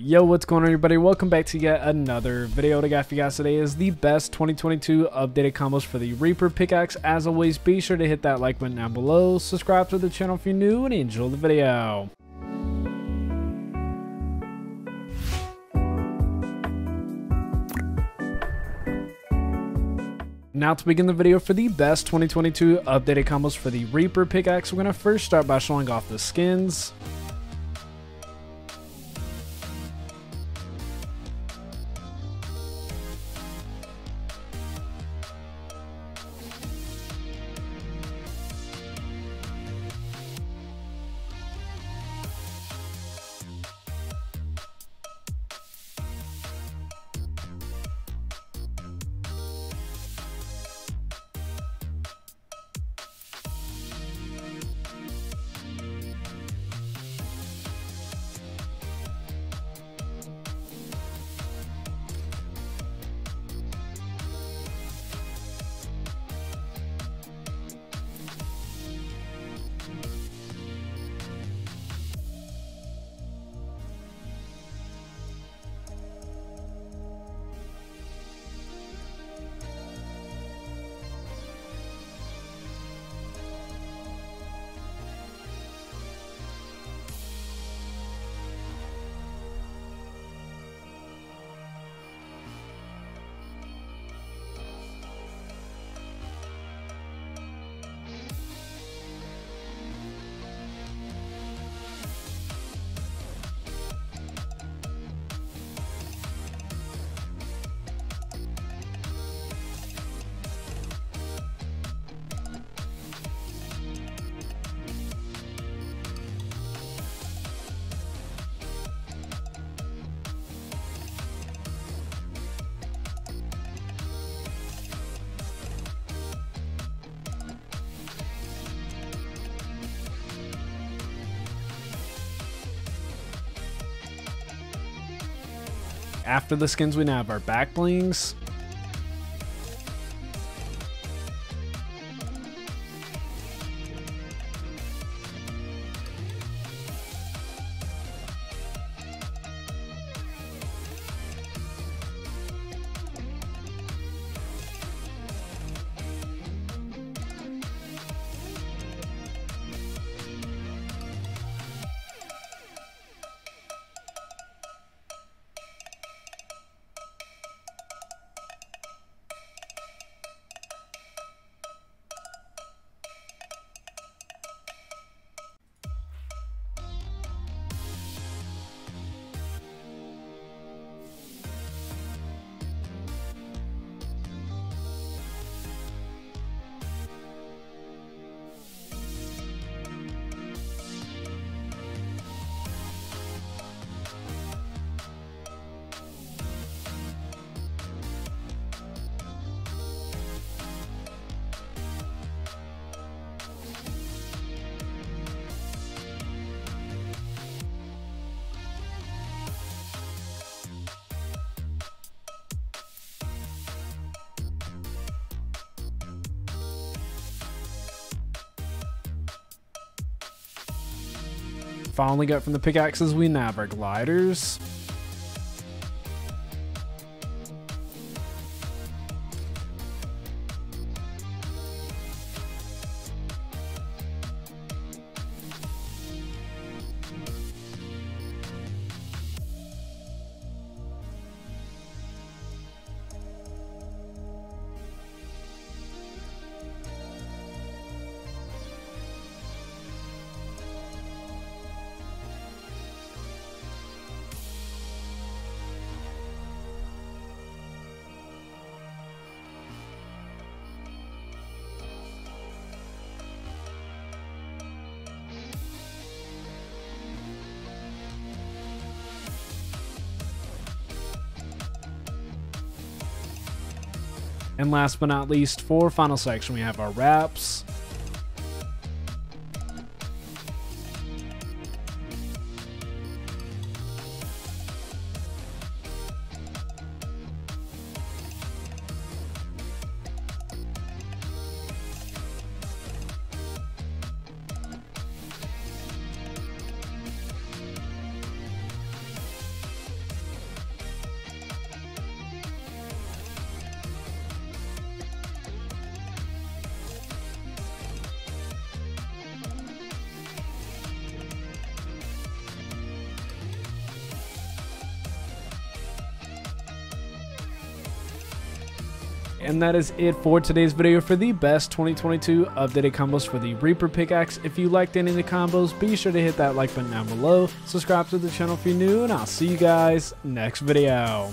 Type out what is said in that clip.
Yo, what's going on everybody? Welcome back to yet another video. What I got for you guys today is the best 2022 updated combos for the Reaper pickaxe. As always, be sure to hit that like button down below, subscribe to the channel if you're new, and enjoy the video. Now to begin the video for the best 2022 updated combos for the Reaper pickaxe, we're going to first start by showing off the skins. After the skins, we now have our back blings. Finally got from the pickaxes, we have our gliders. And last but not least, for final section, we have our wraps. And that is it for today's video for the best 2022 updated combos for the Reaper pickaxe. If you liked any of the combos, be sure to hit that like button down below, subscribe to the channel if you're new, and I'll see you guys next video.